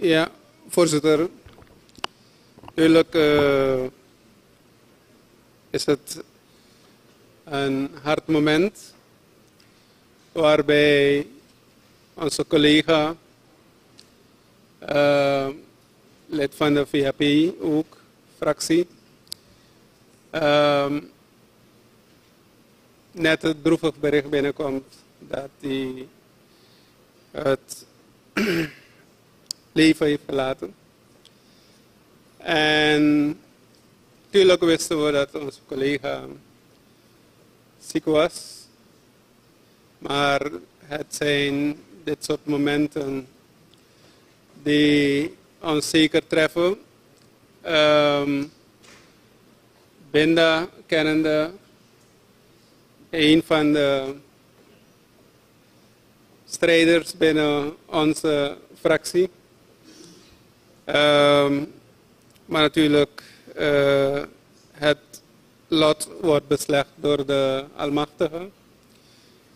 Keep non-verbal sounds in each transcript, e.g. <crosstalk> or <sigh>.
Ja, voorzitter. Natuurlijk uh, is het een hard moment waarbij onze collega, uh, lid van de VHP ook, fractie, uh, net het droevig bericht binnenkomt dat hij het leven heeft gelaten. En natuurlijk wisten we dat onze collega ziek was. Maar het zijn dit soort momenten die ons zeker treffen. Um, Binda kennende, een van de strijders binnen onze fractie. Um, maar natuurlijk, uh, het lot wordt beslecht door de Almachtige.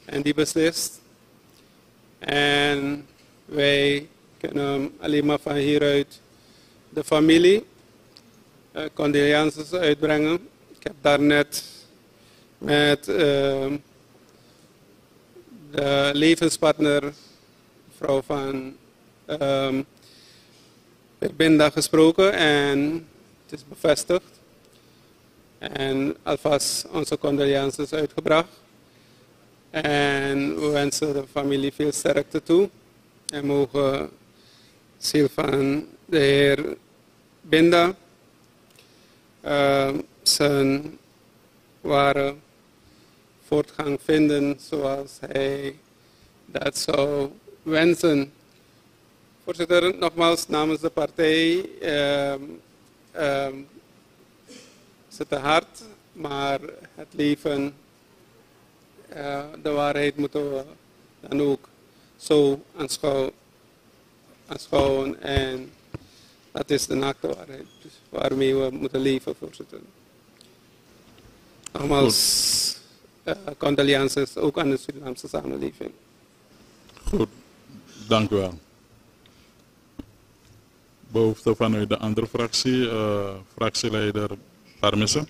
En die beslist. En wij kunnen alleen maar van hieruit de familie uh, condolences uitbrengen. Ik heb daarnet met uh, de levenspartner, vrouw van um, ik ben daar gesproken en het is bevestigd. En alvast onze condolences uitgebracht. En we wensen de familie veel sterkte toe. En mogen ziel van de heer Binda uh, zijn ware voortgang vinden zoals hij dat zou wensen. Voorzitter, nogmaals namens de partij um, um, zit het hard, maar het leven, uh, de waarheid moeten we dan ook zo aanschouwen. aanschouwen en dat is de naakte waarheid dus waarmee we moeten leven, voorzitter. Nogmaals, uh, condolences ook aan de Surinaamse samenleving. Goed, dank u wel behoefte vanuit de andere fractie, uh, fractieleider Parmissen.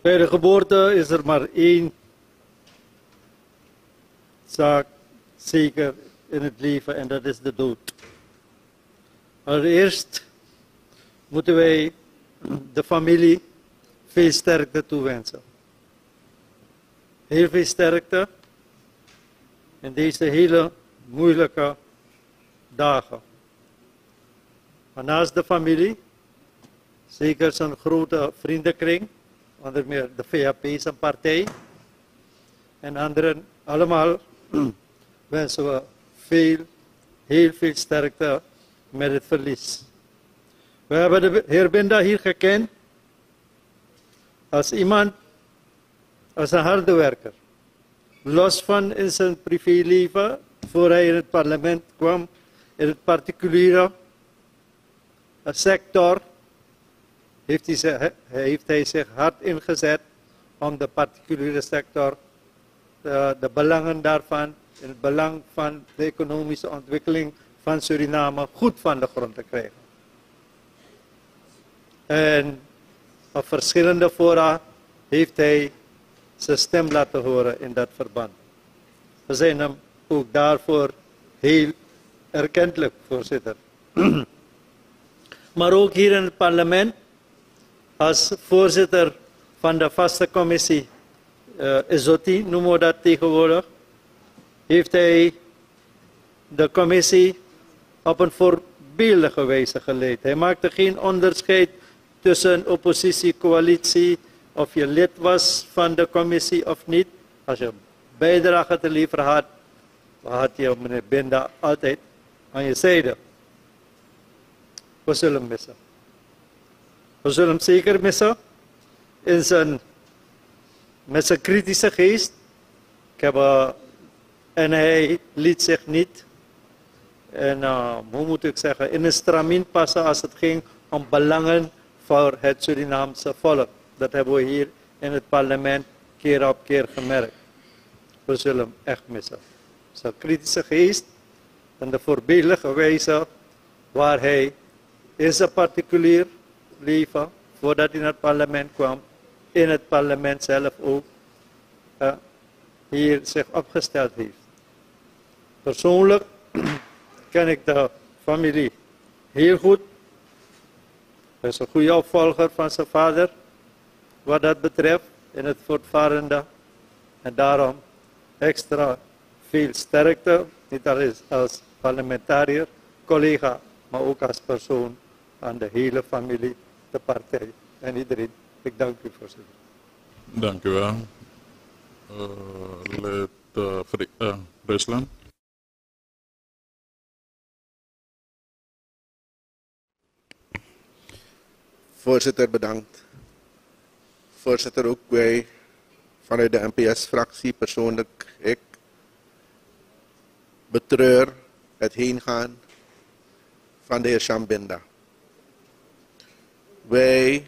Bij de geboorte is er maar één zaak zeker in het leven en dat is de dood. Allereerst moeten wij de familie veel sterkte toewensen heel veel sterkte in deze hele moeilijke dagen. Naast de familie, zeker zijn grote vriendenkring, onder meer de VHP zijn partij en anderen, allemaal <clears throat> wensen we veel, heel veel sterkte met het verlies. We hebben de heer Binda hier gekend als iemand als een harde werker. Los van in zijn privéleven, voor hij in het parlement kwam, in het particuliere sector, heeft hij, zich, heeft hij zich hard ingezet om de particuliere sector, de, de belangen daarvan, in het belang van de economische ontwikkeling van Suriname goed van de grond te krijgen. En op verschillende fora heeft hij zijn stem laten horen in dat verband. We zijn hem ook daarvoor heel erkentelijk, voorzitter. <clears throat> maar ook hier in het parlement, als voorzitter van de vaste commissie uh, noemen we dat tegenwoordig, heeft hij de commissie op een voorbeeldige wijze geleid. Hij maakte geen onderscheid tussen oppositie, coalitie, of je lid was van de commissie of niet. Als je bijdrage te leveren had, had je meneer Binda altijd aan je zijde. We zullen hem missen. We zullen hem zeker missen. In zijn, met zijn kritische geest. Ik heb, uh, en hij liet zich niet, en, uh, hoe moet ik zeggen, in een stramien passen als het ging om belangen voor het Surinaamse volk. Dat hebben we hier in het parlement keer op keer gemerkt. we zullen hem echt missen. Zijn kritische geest en de voorbeeldige wijze waar hij in zijn particulier leven, voordat hij naar het parlement kwam, in het parlement zelf ook, uh, hier zich opgesteld heeft. Persoonlijk <clears throat> ken ik de familie heel goed. Hij is een goede opvolger van zijn vader, wat dat betreft, in het voortvarende. En daarom extra veel sterkte, niet alleen als parlementariër, collega, maar ook als persoon aan de hele familie, de partij en iedereen. Ik dank u voorzitter. Dank u wel. Uh, lid uh, uh, Rusland. Voorzitter, bedankt. Voorzitter, ook wij vanuit de NPS-fractie, persoonlijk ik, betreur het heengaan van de heer Shambinda. Wij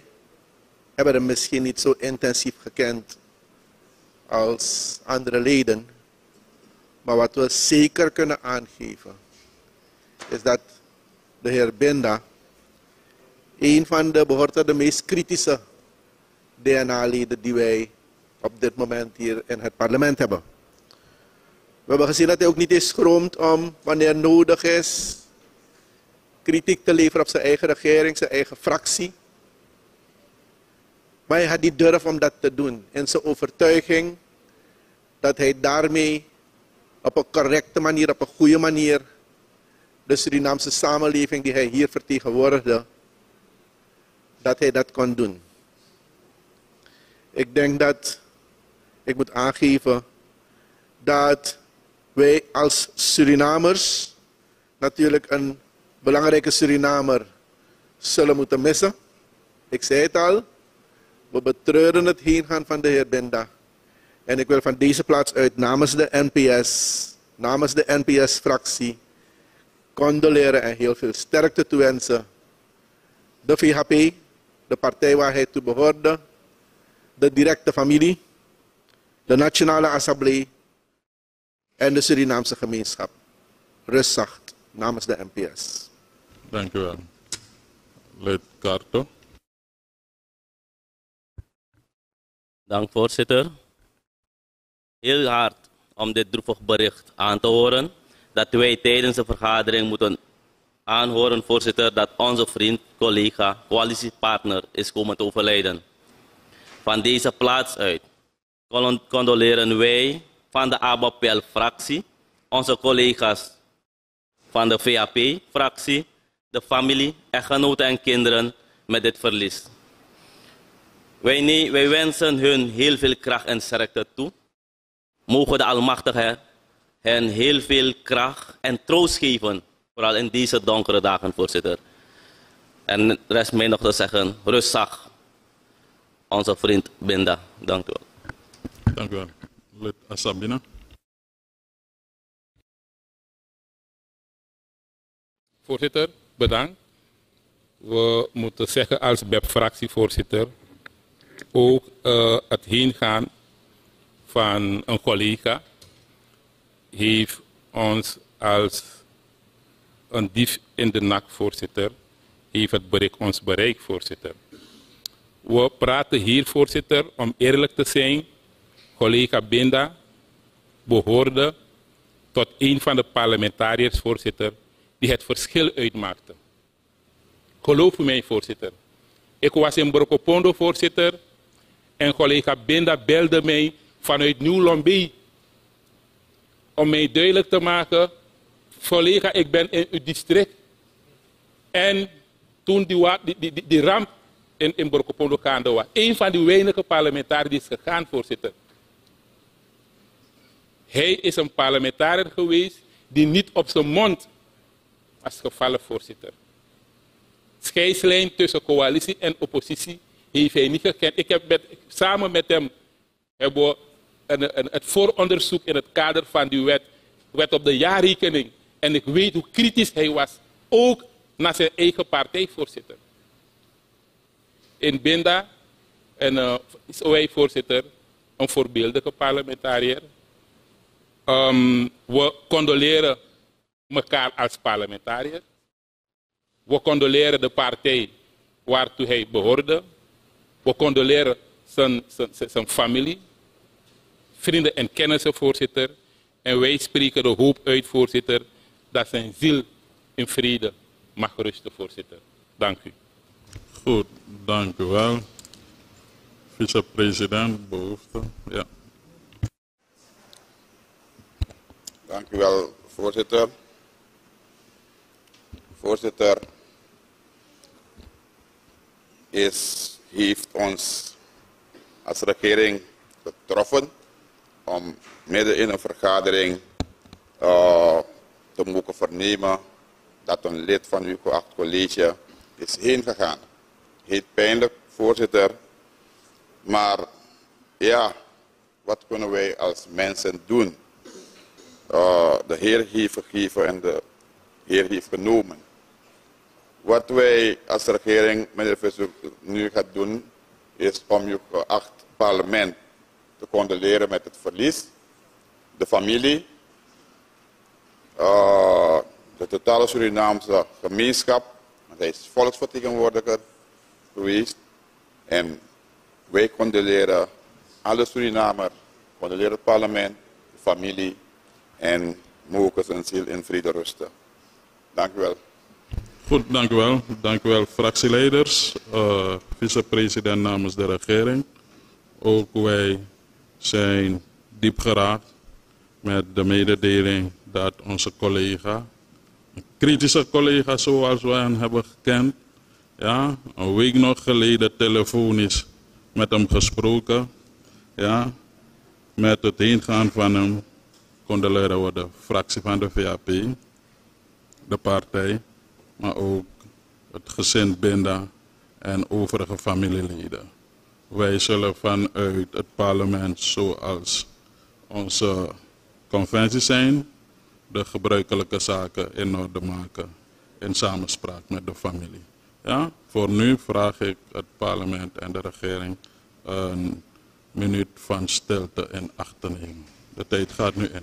hebben hem misschien niet zo intensief gekend als andere leden, maar wat we zeker kunnen aangeven is dat de heer Binda een van de behoort de meest kritische DNA-leden die wij op dit moment hier in het parlement hebben. We hebben gezien dat hij ook niet is schroomt om, wanneer nodig is, kritiek te leveren op zijn eigen regering, zijn eigen fractie. Maar hij had die durf om dat te doen. In zijn overtuiging dat hij daarmee op een correcte manier, op een goede manier, de Surinaamse samenleving die hij hier vertegenwoordigde, dat hij dat kon doen. Ik denk dat ik moet aangeven dat wij als Surinamers natuurlijk een belangrijke Surinamer zullen moeten missen. Ik zei het al, we betreuren het heengaan van de heer Benda. En ik wil van deze plaats uit namens de NPS, namens de NPS-fractie, condoleren en heel veel sterkte toewensen. De VHP, de partij waar hij toe behoorde, de directe familie, de Nationale Assemblée en de Surinaamse gemeenschap. Rustzacht namens de NPS. Dank u wel. Lid Carto. Dank voorzitter. Heel hard om dit droevig bericht aan te horen. Dat wij tijdens de vergadering moeten aanhoren, voorzitter, dat onze vriend, collega, coalitiepartner is komen te overlijden. Van deze plaats uit condoleren wij van de ABAPL-fractie, onze collega's van de VAP-fractie, de familie, echtgenoten en kinderen met dit verlies. Wij, wij wensen hun heel veel kracht en sterkte toe. Mogen de Almachtige hen heel veel kracht en troost geven Vooral in deze donkere dagen, voorzitter. En rest mij nog te zeggen, rustig. Onze vriend Binda. Dank u wel. Dank u wel. Lid Assambina. Voorzitter, bedankt. We moeten zeggen als BEP-fractievoorzitter ook uh, het heengaan van een collega heeft ons als een dief in de nak, voorzitter, heeft het bereik, ons bereikt, voorzitter. We praten hier, voorzitter, om eerlijk te zijn. Collega Binda behoorde tot een van de parlementariërs, voorzitter, die het verschil uitmaakte. Geloof mij, voorzitter. Ik was in Brokopondo, voorzitter, en collega Binda belde mij vanuit Nieuw-Lombé om mij duidelijk te maken collega, ik ben in uw district. En toen die, die, die ramp in, in was, een van die weinige parlementariërs is gegaan, voorzitter. Hij is een parlementariër geweest die niet op zijn mond was gevallen, voorzitter. Scheidslijn tussen coalitie en oppositie heeft hij niet gekend. Ik heb samen met hem hebben we het vooronderzoek in het kader van die wet, wet op de jaarrekening en ik weet hoe kritisch hij was, ook naar zijn eigen partijvoorzitter. In Binda en, uh, is wij voorzitter een voorbeeldige parlementariër. Ehm, we condoleren elkaar als parlementariër. We condoleren de partij waartoe hij behoorde. We condoleren zijn, zijn- zijn familie, vrienden en kennissen, voorzitter. En wij spreken de hoop uit, voorzitter, dat zijn ziel in vrede mag rusten, voorzitter. Dank u. Goed, dank u wel. Vicepresident, behoefte. Ja. Dank u wel, voorzitter. Voorzitter is, heeft ons als regering getroffen om midden in een vergadering eh, te mogen vernemen dat een lid van uw geacht college is heen gegaan. Heet pijnlijk, voorzitter. Maar ja, wat kunnen wij als mensen doen? Uh, de Heer heeft gegeven en de Heer heeft genomen. Wat wij als regering, meneer Visser, nu gaan doen, is om uw geacht parlement te condoleren met het verlies, de familie, uh, de totale Surinaamse gemeenschap, want hij is volksvertegenwoordiger En wij condoleren alle Surinamers, condoleren het parlement, de familie en mogen zijn ziel in vrede rusten. Dank u wel. Goed, dank u wel. Dank u wel, fractieleiders, eh, vicepresident namens de regering. Ook wij zijn diep geraakt met de mededeling dat onze collega, een kritische collega zoals wij hem hebben gekend, ja, een week nog geleden telefonisch met hem gesproken. Ja, met het heengaan van hem condoleren we de fractie van de VAP, de partij, maar ook het gezin Binda en overige familieleden. Wij zullen vanuit het parlement, zoals onze conventies zijn, de gebruikelijke zaken in orde maken in samenspraak met de familie. Ja, voor nu vraag ik het parlement en de regering een minuut van stilte in acht te nemen. De tijd gaat nu in.